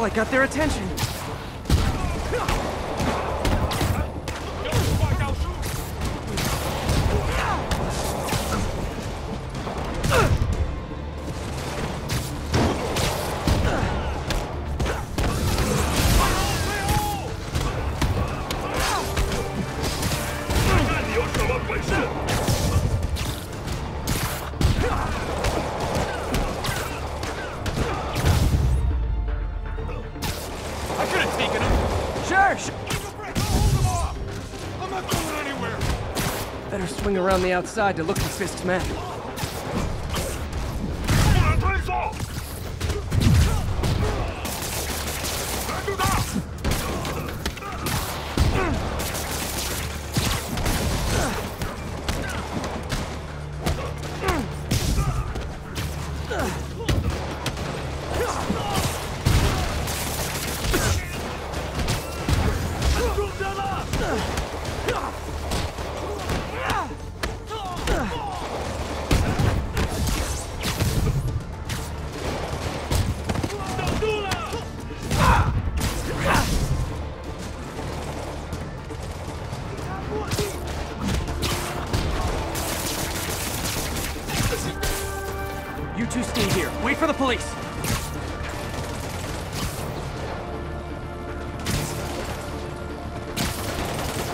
Well, I got their attention. I around the outside to look for Fisk's men.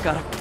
Got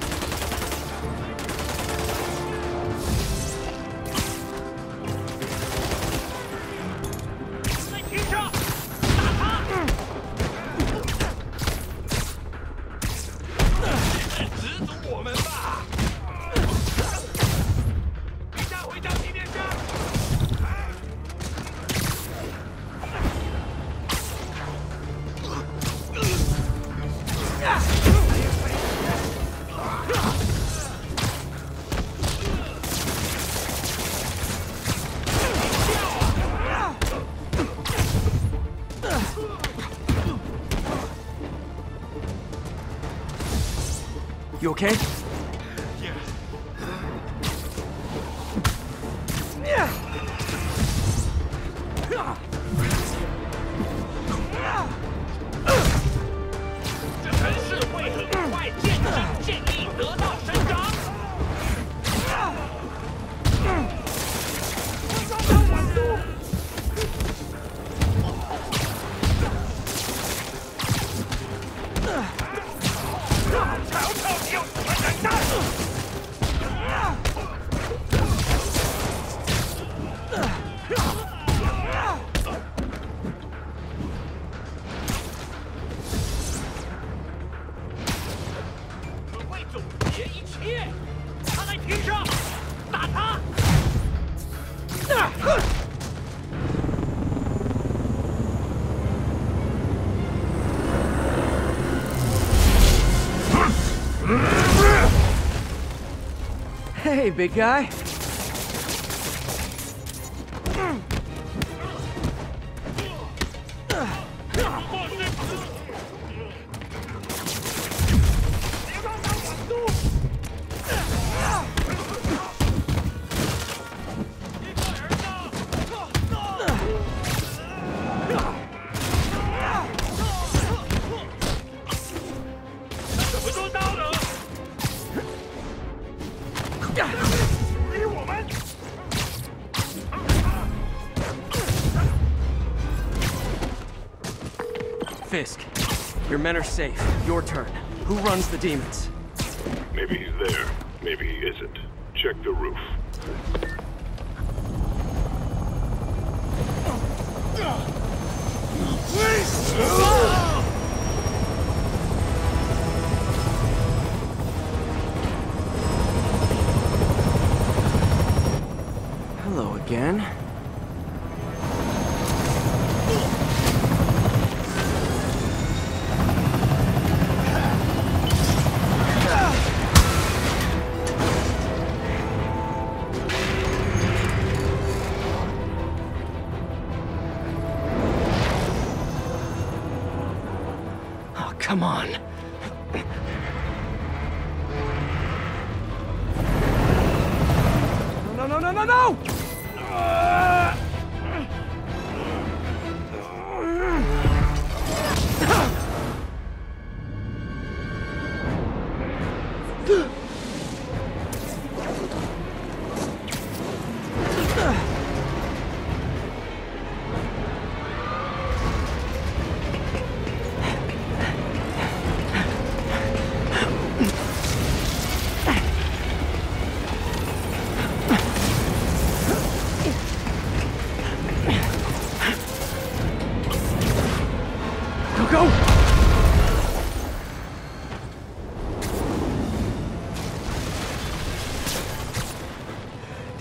You okay? Hey, big guy. Your men are safe. Your turn. Who runs the demons? Maybe he's there. Maybe he isn't. Check the roof. Hello come on. No, no, no, no, no, no! Go,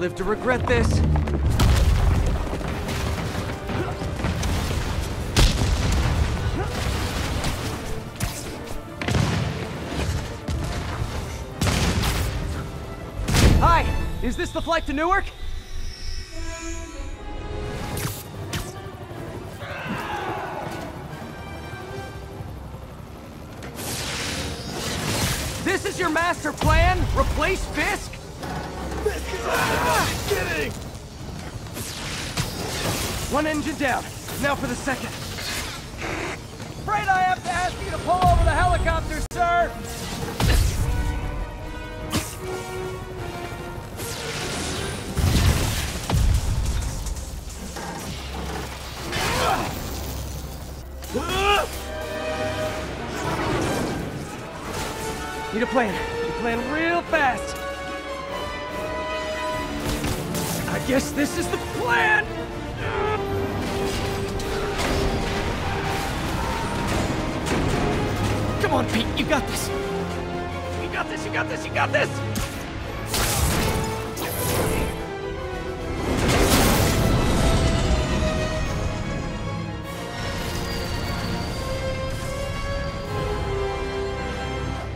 Live to regret this. Hi, is this the flight to Newark? This is your master plan? Replace Fisk? One engine down. Now for the second. Afraid I have to ask you to pull over the helicopter, sir! Need a plan. Need a plan real fast. I guess this is the plan! Come on, Pete, you got this! You got this, you got this, you got this!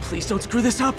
Please don't screw this up!